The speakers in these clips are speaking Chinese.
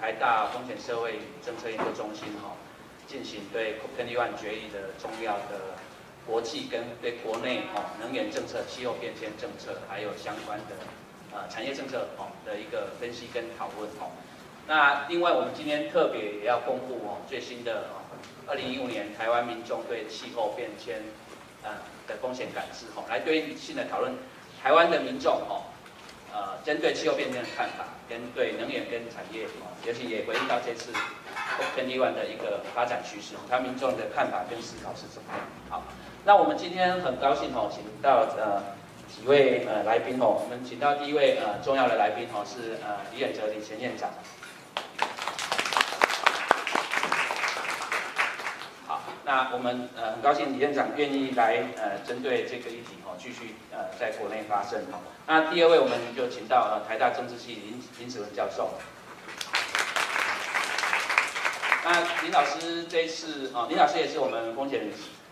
台大风险社会政策研究中心哈，进行对 COP21 决议的重要的国际跟对国内哈能源政策、气候变迁政策，还有相关的呃产业政策哦的一个分析跟讨论哦。那另外我们今天特别也要公布哦最新的哦，二零一五年台湾民众对气候变迁呃的风险感知哦，来对应性的讨论台湾的民众哦。呃，针对气候变迁的看法，跟对能源跟产业，尤其也回应到这次跟利湾的一个发展趋势，他民众的看法跟思考是什么？好，那我们今天很高兴哦，请到呃几位呃来宾哦，我们请到第一位呃重要的来宾哦是呃李远哲李前院长。那我们呃很高兴李院长愿意来呃针对这个议题哦继续呃在国内发生哈。那第二位我们就请到呃台大政治系林林子文教授。那林老师这一次哦，林老师也是我们风险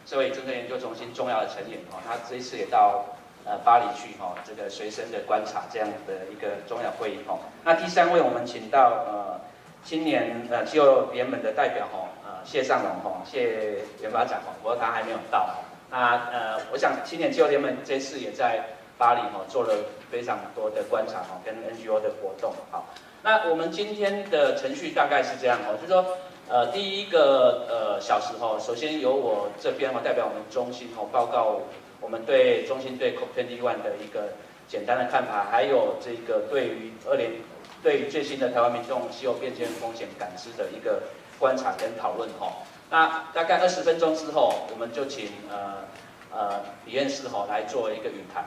社会政策研究中心重要的成员哦，他这一次也到呃巴黎去哈，这个随身的观察这样的一个重要会议哈。那第三位我们请到呃青年呃气候联盟的代表哈。谢尚龙哈，谢研发长哈，不过他还没有到。那呃，我想青年气候联盟这次也在巴黎哈做了非常多的观察哈，跟 NGO 的活动。好，那我们今天的程序大概是这样哈，就是说呃第一个呃小时哈，首先由我这边哈代表我们中心哈报告我们对中心对 COP21 的一个简单的看法，还有这个对于二零对于最新的台湾民众气候变迁风险感知的一个。观察跟讨论哈，那大概二十分钟之后，我们就请呃呃李院士哈来做一个语谈。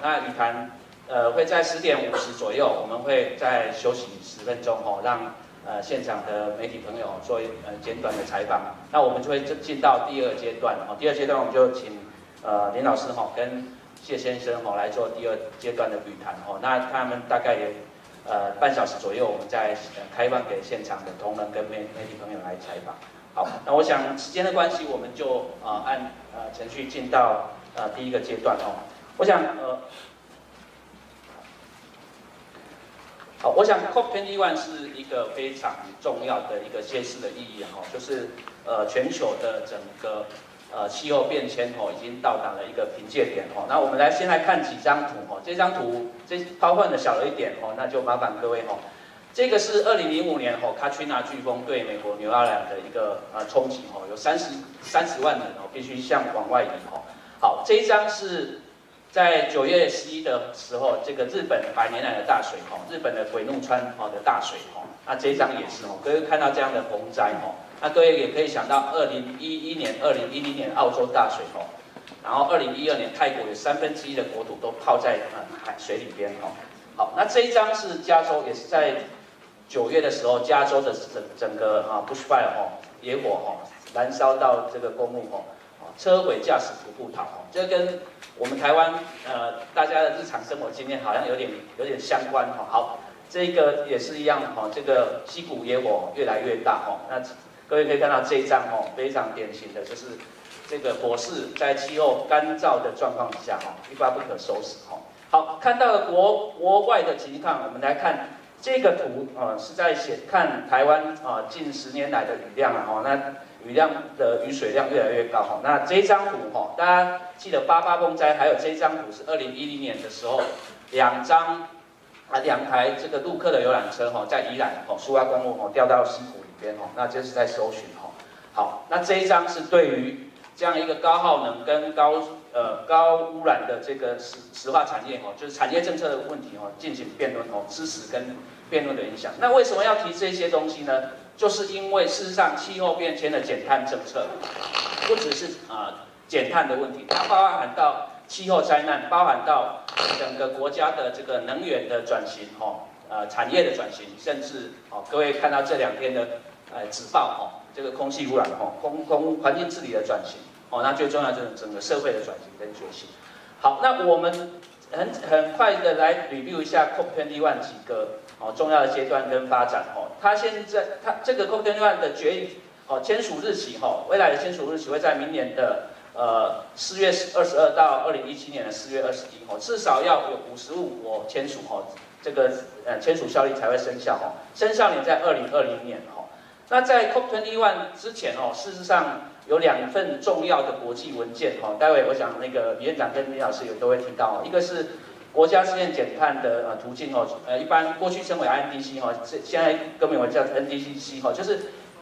那语谈呃会在十点五十左右，我们会再休息十分钟哈，让呃现场的媒体朋友做呃简短的采访。那我们就会进进到第二阶段哦，第二阶段我们就请呃林老师哈跟谢先生哈来做第二阶段的语谈哦。那他们大概也。呃，半小时左右，我们再开放给现场的同仁跟媒媒体朋友来采访。好，那我想时间的关系，我们就呃按呃程序进到呃第一个阶段哦。我想呃，好，我想 COP21 是一个非常重要的一个揭示的意义哈，就是呃全球的整个。呃，气候变迁哦，已经到达了一个临界点哦。那我们来先来看几张图哦。这张图这抛换的小了一点哦，那就麻烦各位哦。这个是二零零五年哦，卡崔娜飓风对美国纽奥良的一个呃冲击哦，有三十三十万人哦，必须向往外移哦。好，这一张是在九月十一的时候，这个日本百年来的大水哦，日本的鬼怒川哦的大水哦。那这一张也是哦，各位看到这样的洪灾哦。那各位也可以想到，二零一一年、二零一零年澳洲大水吼，然后二零一二年泰国有三分之一的国土都泡在呃海水里边哦。好，那这一张是加州，也是在九月的时候，加州的整整个啊 bushfire 哦野火哦燃烧到这个公墓吼，车毁驾驶徒步逃哦，这跟我们台湾呃大家的日常生活经验好像有点有点相关哦。好，这个也是一样的哦，这个溪谷野火越来越大哦，那。各位可以看到这一张哦，非常典型的就是这个火势在气候干燥的状况之下哈，一发不可收拾哈。好，看到了国国外的情况，我们来看这个图啊，是在显看台湾啊近十年来的雨量啊哈，那雨量的雨水量越来越高哈。那这张图哈，大家记得八八风灾，还有这张图是二零一零年的时候，两张啊两台这个陆客的游览车哈，在宜兰哦苏花公路哦掉到溪谷。边哦，那就是在搜寻哦。好，那这一张是对于这样一个高耗能跟高呃高污染的这个石石化产业哦，就是产业政策的问题哦，进行辩论哦，知识跟辩论的影响。那为什么要提这些东西呢？就是因为事实上气候变迁的减碳政策，不只是啊减碳的问题，它包含到气候灾难，包含到整个国家的这个能源的转型哦。呃，产业的转型，甚至哦，各位看到这两天的呃纸报哦，这个空气污染哦，空空环境治理的转型哦，那最重要就是整个社会的转型跟觉醒。好，那我们很很快的来 review 一下 COP21 几个哦重要的阶段跟发展哦。它现在它这个 COP21 的决议哦签署日期哈，未来的签署日期会在明年的呃四月二十二到二零一七年的四月二十一哦，至少要有五十五国签署哦。这个呃签署效力才会生效哦，生效年在二零二零年哦。那在 COP21 之前哦，事实上有两份重要的国际文件哦，待会我想那个李院长跟李老师也都会提到哦，一个是国家试验减碳的呃途径哦，呃一般过去称为 INDC 哈，现现在更名为叫 NDCC 哈，就是。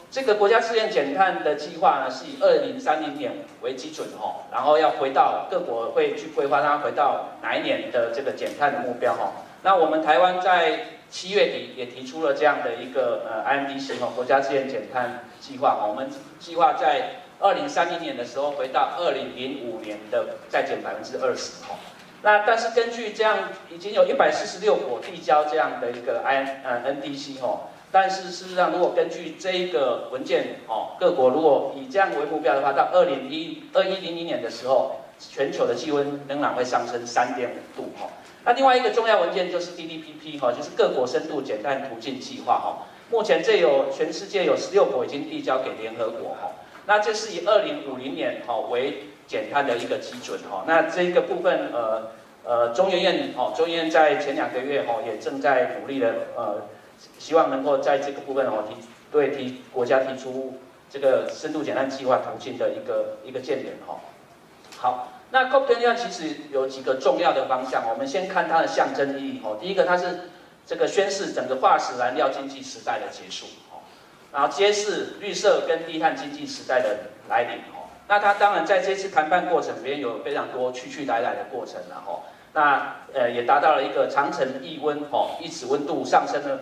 这个国家试验减碳的计划呢，是以二零三零年为基准哈，然后要回到各国会去规划，它回到哪一年的这个减碳的目标哈。那我们台湾在七月底也提出了这样的一个呃 INDC 哈，国家资源减碳计划哈，我们计划在二零三零年的时候回到二零零五年的再减百分之二十哈。那但是根据这样已经有一百四十六国递交这样的一个 I 呃 NDC 哈。但是事实上，如果根据这一个文件哦，各国如果以这样为目标的话，到二零一二一零零年的时候，全球的气温仍然会上升三点五度哈。那另外一个重要文件就是 DDPP 哈，就是各国深度减碳途径计划哈。目前这有全世界有十六国已经递交给联合国哈。那这是以二零五零年哈为减碳的一个基准哈。那这个部分呃呃中研院哦，中研院在前两个月哈也正在努力的呃。希望能够在这个部分哦提对提国家提出这个深度减碳计划途径的一个一个建言哈。好，那 COP21 其实有几个重要的方向，我们先看它的象征意义哦。第一个，它是这个宣示整个化石燃料经济时代的结束哦，然后揭示绿色跟低碳经济时代的来临哦。那它当然在这次谈判过程里面有非常多去去来来的过程然后，那呃也达到了一个长城一温哦，一尺温度上升了。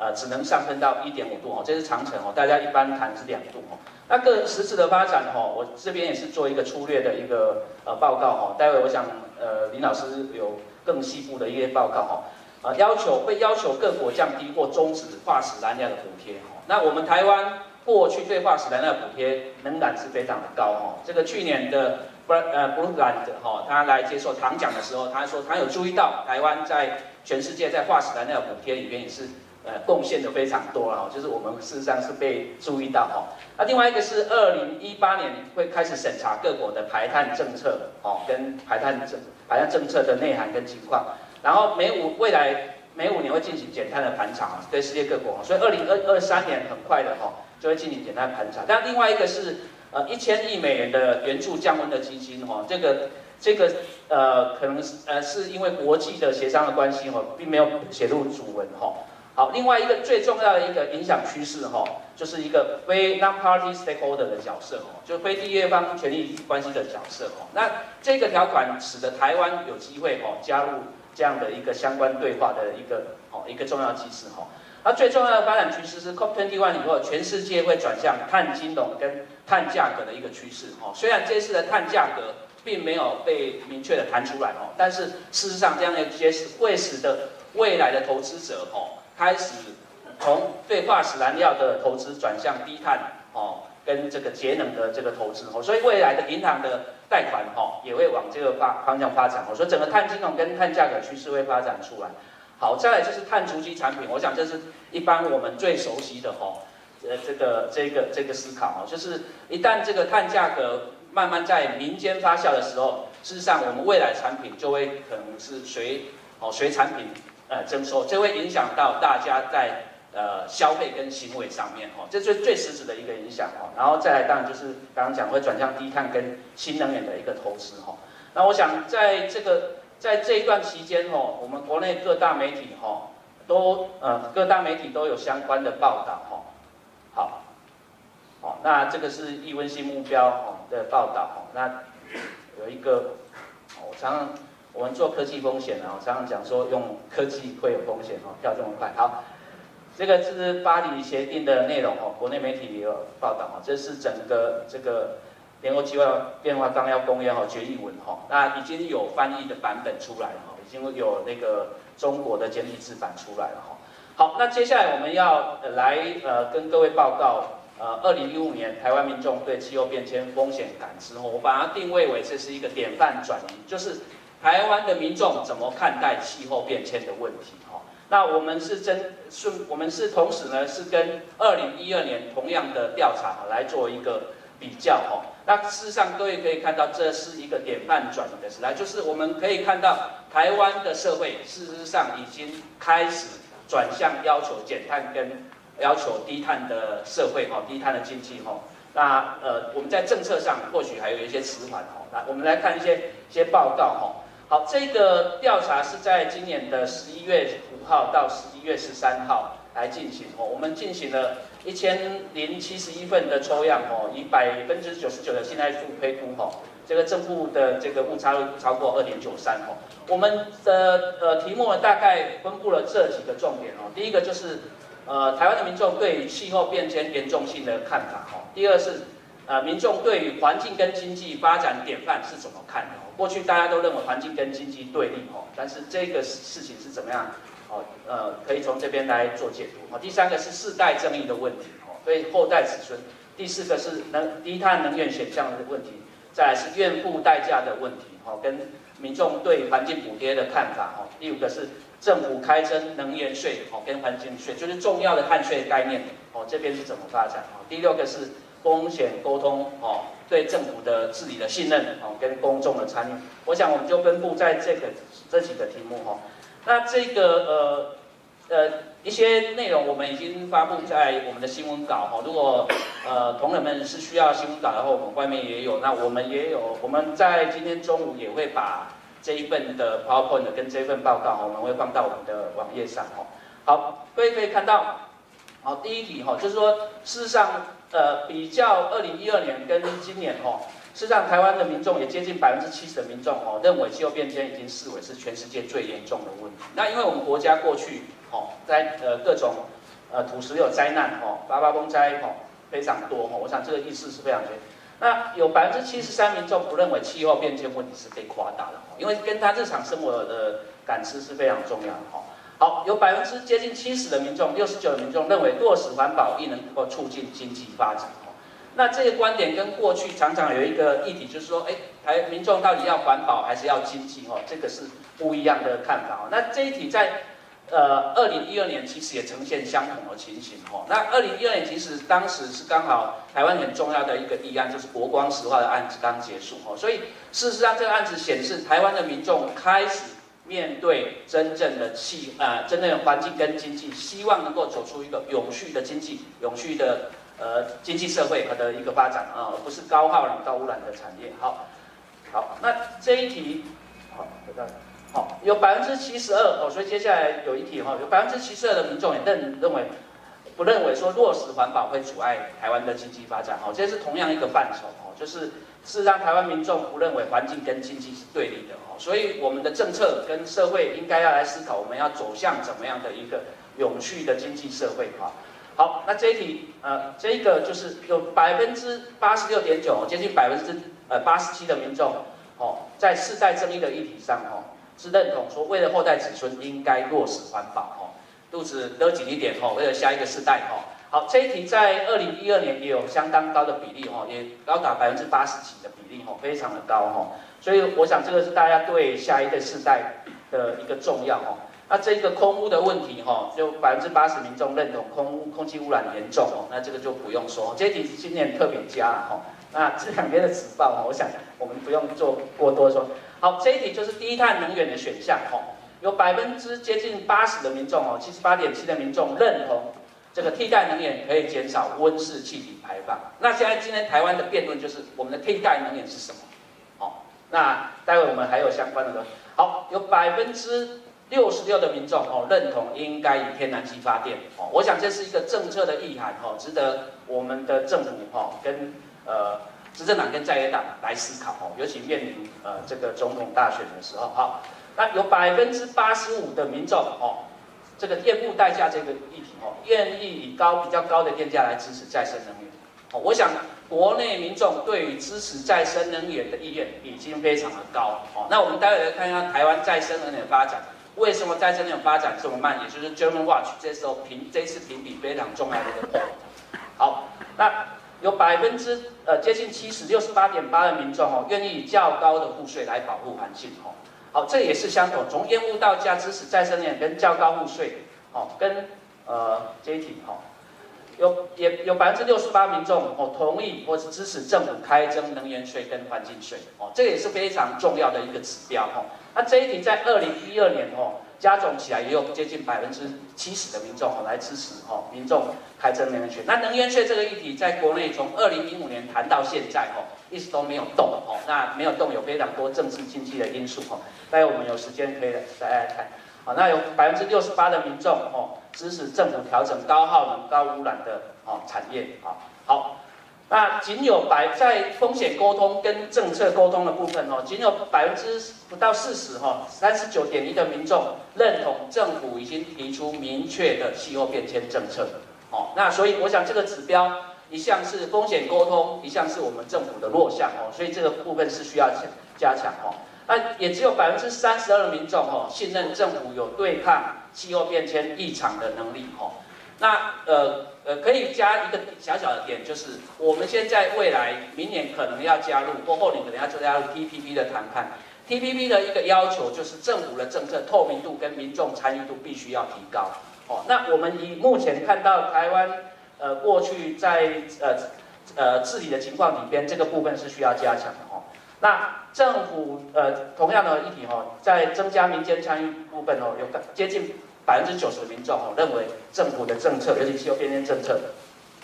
呃，只能上升到一点五度哦，这是长城哦，大家一般谈是两度哦。那个实质的发展哦，我这边也是做一个粗略的一个呃报告哦，待会我想呃林老师有更细部的一些报告哦，呃要求会要求各国降低或终止化石燃料的补贴哦。那我们台湾过去对化石燃料补贴仍然是非常的高哦。这个去年的布呃布鲁兰的哈，他来接受唐奖的时候，他说他有注意到台湾在全世界在化石燃料补贴里面也是。呃，贡献的非常多了就是我们事实上是被注意到哈。那另外一个是二零一八年会开始审查各国的排碳政策哦，跟排碳政排碳政策的内涵跟情况。然后每五未来每五年会进行减碳的盘查对世界各国。所以二零二二三年很快的哈就会进行减碳盘查。但另外一个是呃一千亿美元的援助降温的基金哈，这个这个呃可能是呃是因为国际的协商的关系哈，并没有写入主文哈。好，另外一个最重要的一个影响趋势哈，就是一个非 non-party stakeholder 的角色哦，就非缔约方权利关系的角色哦。那这个条款使得台湾有机会哦加入这样的一个相关对话的一个哦一个重要机制哈。那最重要的发展趋势是 COP21 以后，全世界会转向碳金融跟碳价格的一个趋势哦。虽然这次的碳价格并没有被明确的谈出来哦，但是事实上这样的揭示会使得未来的投资者哦。开始从对化石燃料的投资转向低碳哦，跟这个节能的这个投资哦，所以未来的银行的贷款哈也会往这个方方向发展哦，所以整个碳金融跟碳价格趋势会发展出来。好，再来就是碳足迹产品，我想这是一般我们最熟悉的哈，呃，这个这个这个思考哦，就是一旦这个碳价格慢慢在民间发酵的时候，事实上我们未来产品就会可能是随哦随产品。呃，征收这会影响到大家在呃消费跟行为上面哦，这最最实质的一个影响哦。然后再来，当然就是刚刚讲会转向低碳跟新能源的一个投资哈。那我想在这个在这一段期间哦，我们国内各大媒体哈都呃各大媒体都有相关的报道哈。好，好，那这个是易温新目标哦的报道哦。那有一个，我常常。我们做科技风险啊，常常讲说用科技会有风险哦，跳这么快。好，这个是巴黎协定的内容哦，国内媒体也有报道哦。这是整个这个联合气候变化纲要公约哈决议文哈，那已经有翻译的版本出来了哈，已经有那个中国的简体字版出来了哈。好，那接下来我们要来呃跟各位报告呃，二零一五年台湾民众对气候变迁风险感知哦，我把它定位为这是一个典范转移，就是。台湾的民众怎么看待气候变迁的问题？哈，那我们是真是，我们是同时呢，是跟二零一二年同样的调查来做一个比较哈。那事实上各位可以看到，这是一个典范转移的时代，就是我们可以看到台湾的社会事实上已经开始转向要求减碳跟要求低碳的社会哈，低碳的经济哈。那呃，我们在政策上或许还有一些迟缓哈。那我们来看一些一些报告哈。好，这个调查是在今年的十一月五号到十一月十三号来进行哦。我们进行了一千零七十一份的抽样哦，以百分之九十九的信赖度推估哦，这个正负的这个误差率不超过二点九三哦。我们的呃题目大概分布了这几个重点哦。第一个就是呃台湾的民众对气候变迁严重性的看法哦。第二是呃民众对于环境跟经济发展典范是怎么看的？过去大家都认为环境跟经济对立哦，但是这个事情是怎么样？哦，呃，可以从这边来做解读。哦，第三个是世代正义的问题哦，对后代子孙。第四个是能低碳能源选项的问题，再来是怨妇代价的问题哦，跟民众对环境补贴的看法哦。第五个是政府开征能源税哦，跟环境税，就是重要的碳税概念哦，这边是怎么发展？哦，第六个是风险沟通哦。对政府的治理的信任哦，跟公众的参与，我想我们就分布在这个这几个题目哈。那这个呃呃一些内容我们已经发布在我们的新闻稿哈。如果呃同仁们是需要新闻稿的话，我们外面也有。那我们也有，我们在今天中午也会把这一份的 PowerPoint 跟这份报告，我们会放到我们的网页上哦。好，各位可以看到，好第一题哈，就是说事实上。呃，比较二零一二年跟今年哦，事实上台湾的民众也接近百分之七十的民众哦，认为气候变迁已经视为是全世界最严重的问题。那因为我们国家过去哦，在呃各种呃土石流灾难哦，八八风灾哦非常多哦，我想这个意思是非常对。那有百分之七十三民众不认为气候变迁问题是被夸大的哦，因为跟他日常生活的感知是非常重要的哈。好，有百分之接近七十的民众，六十九的民众认为落实环保亦能够促进经济发展。哦，那这个观点跟过去常常有一个议题，就是说，哎，台民众到底要环保还是要经济？哦，这个是不一样的看法。哦，那这一题在呃二零一二年其实也呈现相同的情形。哦，那二零一二年其实当时是刚好台湾很重要的一个议案，就是国光石化的案子刚结束。哦，所以事实上这个案子显示，台湾的民众开始。面对真正的气啊，真正的环境跟经济，希望能够走出一个永续的经济、永续的呃经济社会的一个发展啊，而不是高耗能、高污染的产业。好，好，那这一题，好，好，有百分之七十二哦，所以接下来有一题哈，有百分之七十二的民众也认认为，不认为说落实环保会阻碍台湾的经济发展。哦，这是同样一个范畴哦，就是。事实上，台湾民众不认为环境跟经济是对立的哦，所以我们的政策跟社会应该要来思考，我们要走向怎么样的一个永续的经济社会哈。好，那这一题呃，这个就是有百分之八十六点九，接近百分之呃八十七的民众哦，在世代争议的议题上哦，是认同说为了后代子孙应该落实环保哦，肚子勒紧一点哦，为了下一个世代哦。好，这一题在二零一二年也有相当高的比例哈，也高达百分之八十几的比例哈，非常的高哈。所以我想这个是大家对下一个世代的一个重要哈。那这个空污的问题哈，就百分之八十民众认同空空气污染严重哦，那这个就不用说。这一题是今年特别加哈。那这两边的指报哈，我想我们不用做过多说。好，这一题就是低碳能源的选项哈，有百分之接近八十的民众哦，七十八点七的民众认同。这个替代能源可以减少温室气体排放。那现在今天台湾的辩论就是我们的替代能源是什么？好，那待会我们还有相关的。好，有百分之六十六的民众哦认同应该以天然气发电。哦，我想这是一个政策的意涵哦，值得我们的政府哈跟呃执政党跟在野党来思考哦，尤其面临呃这个总统大选的时候。好，那有百分之八十五的民众哦。这个电物代价这个议题哦，愿意以高比较高的电价来支持再生能源哦。我想国内民众对于支持再生能源的意愿已经非常的高哦。那我们待会来看一下台湾再生能源发展，为什么再生能源发展这么慢？也就是 German Watch 这时候评这次评比非常重要的一个。好，那有百分之呃接近七十六十八点八的民众哦，愿意以较高的户税来保护环境哦。好，这也是相同，从烟雾到价支持再生能源跟较高物税，好，跟呃这一题哈，有也有百分之六十八民众哦同意或是支持政府开征能源税跟环境税哦，这个也是非常重要的一个指标哦。那这一题在二零一二年哦加总起来也有接近百分之七十的民众哦来支持哦民众开征能源税。那能源税这个议题在国内从二零零五年谈到现在哦一直都没有动哦，那没有动有非常多政治经济的因素哦，待会我们有时间可以再来看。好，那有百分之六十八的民众哦支持政府调整高耗能、高污染的哦产业啊。好，那仅有百在风险沟通跟政策沟通的部分哦，仅有百分之不到四十哈，三十九点一的民众认同政府已经提出明确的气候变迁政策。哦，那所以我想这个指标一向是风险沟通，一向是我们政府的弱项哦，所以这个部分是需要加加强哦。那也只有百分之三十二的民众哦信任政府有对抗气候变迁异常的能力哦。那呃呃可以加一个小小的点，就是我们现在未来明年可能要加入，或后年可能要加 TPP 的谈判。TPP 的一个要求就是政府的政策透明度跟民众参与度必须要提高哦。那我们以目前看到台湾呃过去在呃呃治理的情况里边，这个部分是需要加强的哦。那政府呃同样的议题哦，在增加民间参与部分哦，有个接近百分之九十的民众哦认为政府的政策，尤其气候变迁政策，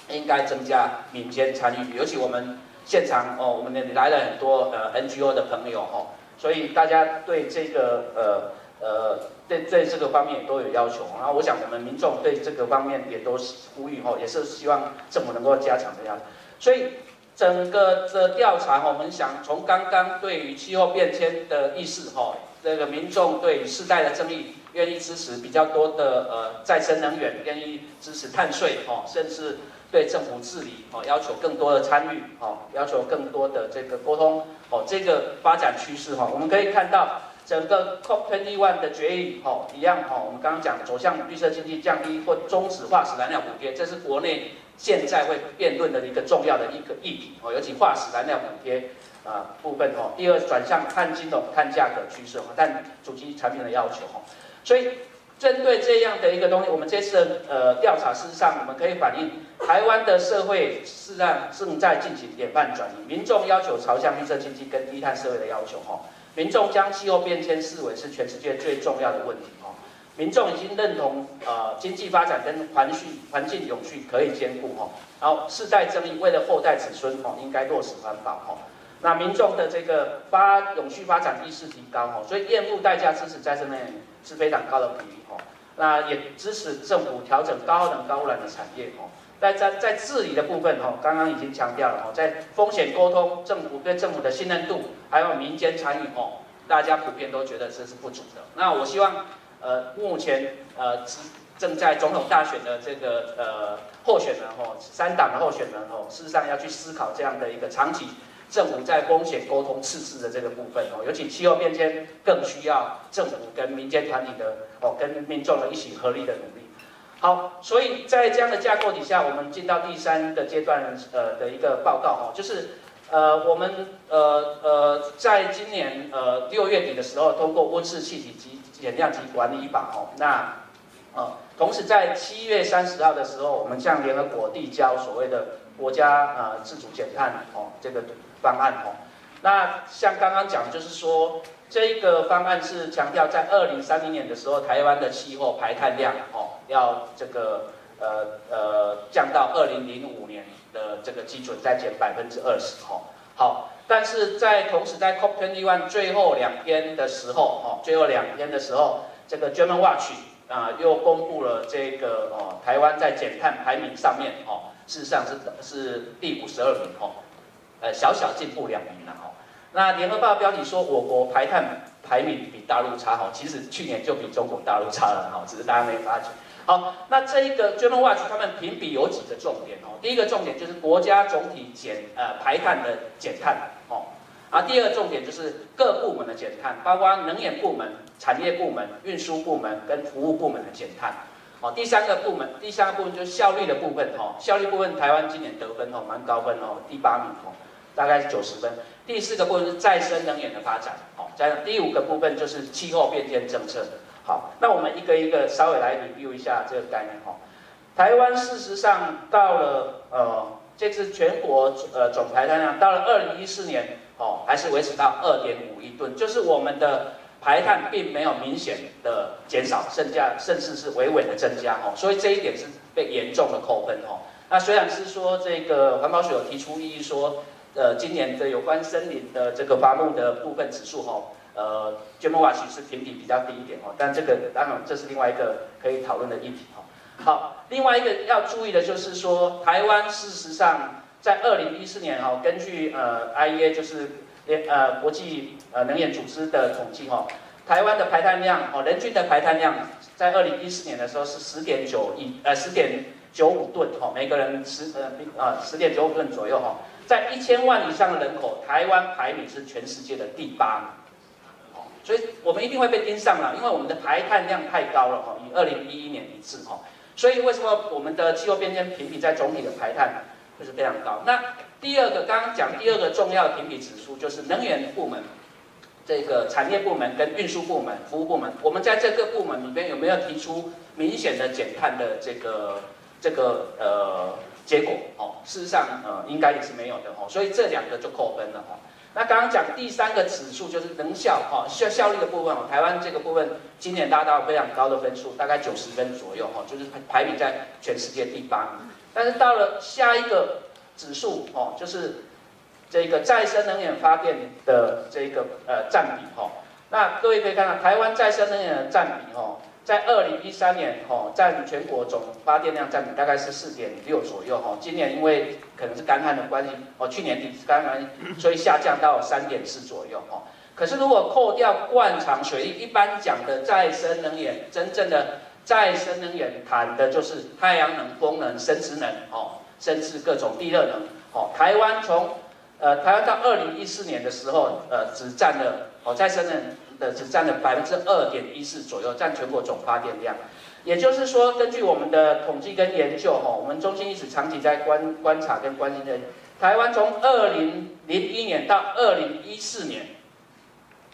应该增加民间参与。尤其我们现场哦，我们来了很多呃 NGO 的朋友哦，所以大家对这个呃呃对对这个方面都有要求。然后我想我们民众对这个方面也都呼吁哦，也是希望政府能够加强这样。所以。整个的调查哈，我们想从刚刚对于气候变迁的意识哈，这个民众对世代的争议，愿意支持比较多的呃再生能源，愿意支持碳税哈，甚至对政府治理哦要求更多的参与哦，要求更多的这个沟通哦，这个发展趋势哈，我们可以看到整个 COP21 的决议哦一样哈，我们刚刚讲走向绿色经济，降低或终止化石燃料补贴，这是国内。现在会辩论的一个重要的一个议题哦，尤其化石燃料补贴啊部分哦。第二，转向碳金融、碳价格趋势哦，但主机产品的要求哦。所以针对这样的一个东西，我们这次的呃调查，事实上我们可以反映台湾的社会事实上正在进行典范转移，民众要求朝向绿色经济跟低碳社会的要求哦。民众将气候变迁视为是全世界最重要的问题哦。民众已经认同，呃，经济发展跟环续环境永续可以兼顾哈，然后世代正义为了后代子孙哦，应该落实环保哈。那民众的这个发永续发展意识提高哈，所以厌恶代价支持再生能源是非常高的比例哦。那也支持政府调整高耗能高污染的产业哦。在在在治理的部分哦，刚刚已经强调了哦，在风险沟通、政府对政府的信任度，还有民间参与哦，大家普遍都觉得这是不足的。那我希望。呃，目前呃正在总统大选的这个呃候选人哦，三党的候选人哦，事实上要去思考这样的一个长期政府在风险沟通赤字的这个部分哦，尤其气候变迁更需要政府跟民间团体的哦，跟民众的一起合力的努力。好，所以在这样的架构底下，我们进到第三个阶段呃的一个报告哦，就是呃我们呃呃在今年呃六月底的时候，通过温室气体及减量及管理法哦，那呃，同时在七月三十号的时候，我们向联合国递交所谓的国家呃自主减碳哦这个方案哦。那像刚刚讲，就是说这个方案是强调在二零三零年的时候，台湾的气候排碳量哦要这个呃呃降到二零零五年的这个基准再减百分之二十哦。好。但是在同时，在 COP21 最后两天的时候，哦，最后两天的时候，这个 German Watch 啊又公布了这个哦，台湾在减碳排名上面，哦，事实上是是第五十二名，哦，呃，小小进步两名了，哦。那联合报标题说我国排碳排名比大陆差，哦，其实去年就比中国大陆差了，哦，只是大家没发觉。好，那这一个 German Watch 他们评比有几个重点哦。第一个重点就是国家总体减呃排碳的减碳哦，啊，第二个重点就是各部门的减碳，包括能源部门、产业部门、运输部门跟服务部门的减碳。哦，第三个部门，第三个部分就是效率的部分哦，效率部分台湾今年得分哦蛮高分哦，第八名哦，大概是九十分。第四个部分是再生能源的发展哦，加第五个部分就是气候变迁政策。好，那我们一个一个稍微来 review 一下这个概念哈。台湾事实上到了呃这次全国呃总排碳量到了二零一四年哦，还是维持到二点五亿吨，就是我们的排碳并没有明显的减少，甚至甚至是微微的增加哦，所以这一点是被严重的扣分哦。那虽然是说这个环保署有提出异议说，呃今年的有关森林的这个伐木的部分指数哈，呃娟木瓦奇是评比比较低一点哦，但这个当然这是另外一个可以讨论的议题哈。好，另外一个要注意的就是说，台湾事实上在二零一四年哈，根据呃 IEA 就是联呃国际呃能源组织的统计哦，台湾的排碳量哦，人均的排碳量在二零一四年的时候是十点九亿呃十点九五吨哦，每个人十呃呃十点九五吨左右哈，在一千万以上的人口，台湾排名是全世界的第八名。所以我们一定会被盯上了，因为我们的排碳量太高了哈，以二零一一年一致哈。所以为什么我们的气候变迁评比在总体的排碳就是非常高？那第二个刚刚讲第二个重要的评比指数就是能源部门，这个产业部门跟运输部门、服务部门，我们在这个部门里边有没有提出明显的减碳的这个这个呃结果？哦，事实上呃应该也是没有的哦，所以这两个就扣分了哈。那刚刚讲第三个指数就是能效哈效效率的部分哦，台湾这个部分今年达到非常高的分数，大概九十分左右哈，就是排名在全世界第八。但是到了下一个指数哦，就是这个再生能源发电的这个呃占比哈，那各位可以看到台湾再生能源的占比哈。在二零一三年，哈占全国总发电量占比大概是四点六左右，哈。今年因为可能是干旱的关系，哦，去年底是干旱，所以下降到三点四左右，哈。可是如果扣掉灌肠水利，一般讲的再生能源，真正的再生能源谈的就是太阳能、风能、生殖能，哦，甚至各种地热能，哦。台湾从，呃，台湾到二零一四年的时候，呃，只占了，哦，再生能源。的只占了百分之二点一四左右，占全国总发电量。也就是说，根据我们的统计跟研究，哈，我们中心一直长期在观观察跟关心的，台湾从二零零一年到二零一四年，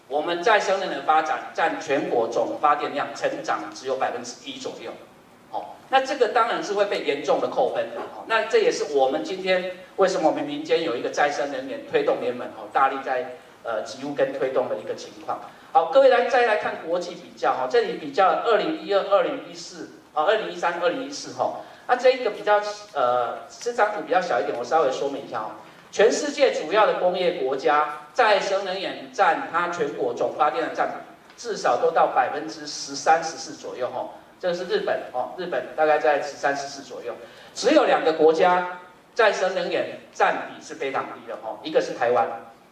我们再生能源发展占全国总发电量成长只有百分之一左右，那这个当然是会被严重的扣分的，哈，那这也是我们今天为什么我们民间有一个再生能源推动联盟，哈，大力在呃植物跟推动的一个情况。好，各位来再来看国际比较哈，这里比较二零一二、二零一四啊，二零一三、二零一四哈。那这一个比较呃，这张图比较小一点，我稍微说明一下哦。全世界主要的工业国家再生能源占它全国总发电的占比，至少都到百分之十三、十四左右哈。这个是日本哦，日本大概在十三、十四左右。只有两个国家再生能源占比是非常低的哦，一个是台湾，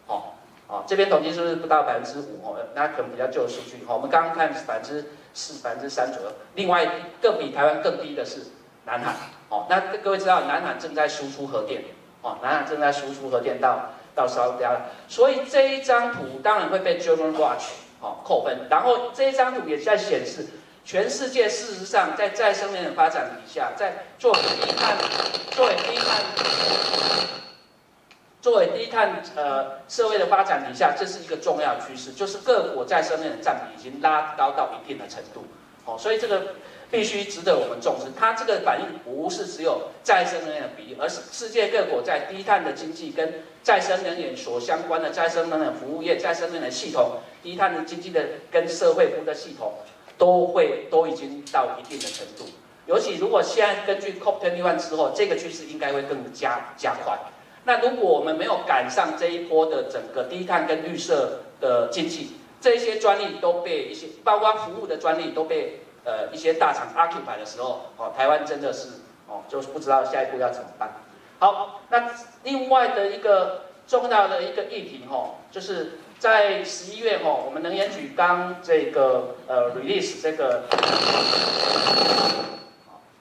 哦。哦，这边统计是不是不到百分之五？哦，那可能比较旧的数据。好，我们刚刚看是百分之四、百分之三左右。另外，更比台湾更低的是南海。哦，那各位知道，南海正在输出核电。哦，南海正在输出核电到到烧掉。所以这一张图当然会被 German Watch 哦扣分。然后这一张图也在显示，全世界事实上在再生能源的发展底下，在做低碳、做低碳。作为低碳呃社会的发展底下，这是一个重要趋势，就是各国再生能源占比已经拉高到一定的程度，哦，所以这个必须值得我们重视。它这个反应不是只有再生能源的比例，而是世界各国在低碳的经济跟再生能源所相关的再生能源服务业、再生能源系统、低碳的经济的跟社会服务的系统，都会都已经到一定的程度。尤其如果现在根据 COP21 之后，这个趋势应该会更加加快。那如果我们没有赶上这一波的整个低碳跟绿色的经济，这些专利都被一些包括服务的专利都被呃一些大厂 occupy 的时候，哦，台湾真的是哦，就是不知道下一步要怎么办。好，那另外的一个重要的一个议题哈，就是在十一月哈，我们能源局刚这个呃 release 这个，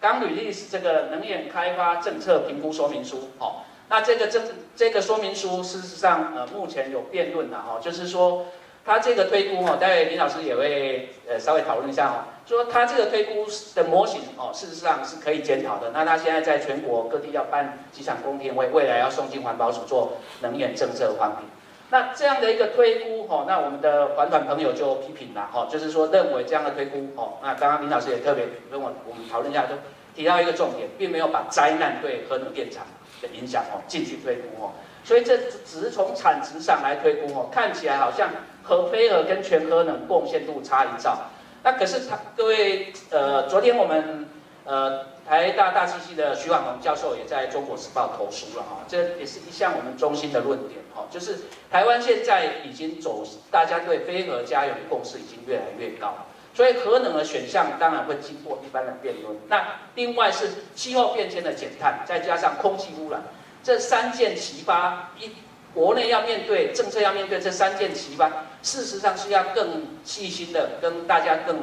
刚 release 这个能源开发政策评估说明书，哦。那这个政这个说明书，事实上，呃，目前有辩论的哈，就是说，它这个推估哈，待会林老师也会呃稍微讨论一下哈，说它这个推估的模型哦，事实上是可以检讨的。那它现在在全国各地要办几场公听会，未来要送进环保署做能源政策环评。那这样的一个推估哈，那我们的环团朋友就批评了哈，就是说认为这样的推估哦，那刚刚林老师也特别跟我我们讨论一下，就提到一个重点，并没有把灾难对核能电厂的影响哦进去推估哦，所以这只是从产值上来推估哦，看起来好像核飞核跟全核能贡献度差一兆，那可是他各位呃，昨天我们呃台大大气系的徐婉宏教授也在中国时报投书了哈，这也是一项我们中心的论点哈，就是台湾现在已经走，大家对非核家园的共识已经越来越高。所以核能的选项当然会经过一般的辩论。那另外是气候变迁的减碳，再加上空气污染，这三件齐发，一国内要面对政策要面对这三件齐发，事实上是要更细心的跟大家更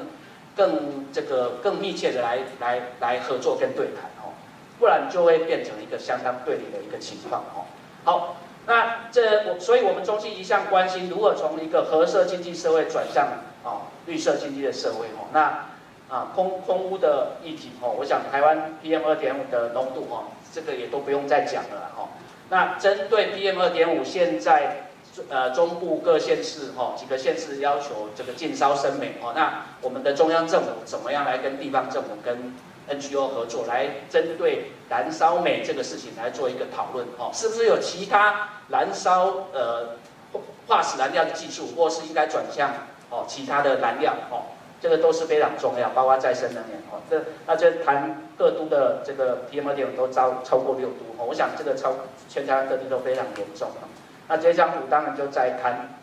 更这个更密切的来来来合作跟对谈哦，不然就会变成一个相当对立的一个情况哦。好，那这我所以我们中心一向关心如何从一个核色经济社会转向。哦，绿色经济的社会哦，那啊空空污的议题哦，我想台湾 PM 二点五的浓度哦，这个也都不用再讲了哈。那针对 PM 二点五，现在呃中部各县市哈几个县市要求这个禁烧生煤哦，那我们的中央政府怎么样来跟地方政府跟 NGO 合作，来针对燃烧煤这个事情来做一个讨论哦，是不是有其他燃烧呃化石燃料的技术，或是应该转向？哦，其他的燃料哦，这个都是非常重要，包括再生能源哦。这那这谈各都的这个 PM 二点五都超超过六都哦，我想这个超全台各地都非常严重。那这张图当然就在谈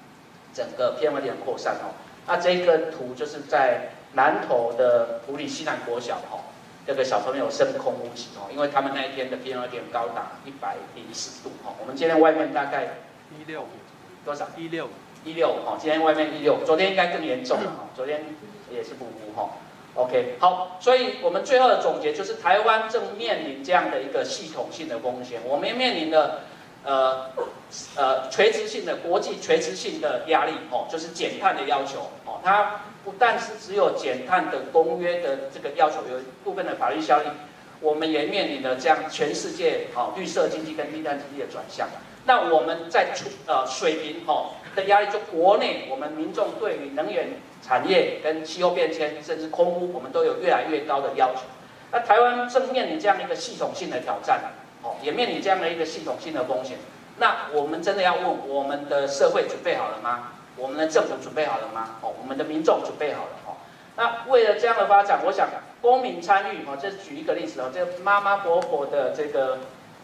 整个 PM 二点扩散哦。那这个图就是在南投的普里西南国小哦，这个小朋友升空屋期哦，因为他们那一天的 PM 二点高达一百零四度哦。我们今天外面大概一六多少？一六。一六哦，今天外面一六，昨天应该更严重了哈，昨天也是不服哈。OK，好，所以我们最后的总结就是，台湾正面临这样的一个系统性的风险，我们面临的呃呃垂直性的国际垂直性的压力哦，就是减碳的要求哦，它不但是只有减碳的公约的这个要求有部分的法律效力，我们也面临了这样全世界哦绿色经济跟低碳经济的转向。那我们在出呃水平哦的压力，就国内我们民众对于能源产业跟气候变迁，甚至空污，我们都有越来越高的要求。那台湾正面临这样一个系统性的挑战，哦，也面临这样的一个系统性的风险。那我们真的要问，我们的社会准备好了吗？我们的政府准备好了吗？哦，我们的民众准备好了哦。那为了这样的发展，我想公民参与哦，这举一个例子哦，这妈妈婆婆的这个。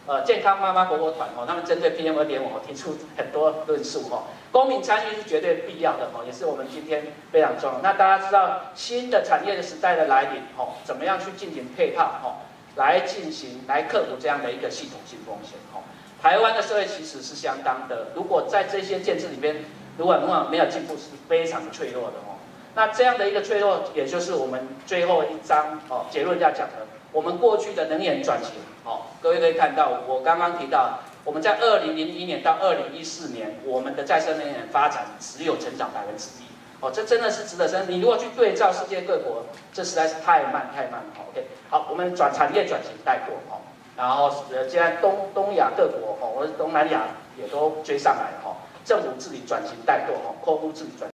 呃，健康妈妈国国团哦，他们针对 PM 二点五提出很多论述哦，公民参与是绝对必要的哦，也是我们今天非常重要。那大家知道新的产业的时代的来临哦，怎么样去进行配套哦，来进行来克服这样的一个系统性风险哦。台湾的社会其实是相当的，如果在这些建制里边，如果如果没有进步，是非常脆弱的哦。那这样的一个脆弱，也就是我们最后一章哦结论要讲的。我们过去的能源转型，哦，各位可以看到，我刚刚提到，我们在二零零一年到二零一四年，我们的再生能源发展只有成长百分之一，哦，这真的是值得深。你如果去对照世界各国，这实在是太慢太慢了。OK，好，我们转产业转型带过，哦，然后呃，现在东东亚各国，哦，或者东南亚也都追上来了，哈，政府自己转型带过，哈，客户自己转。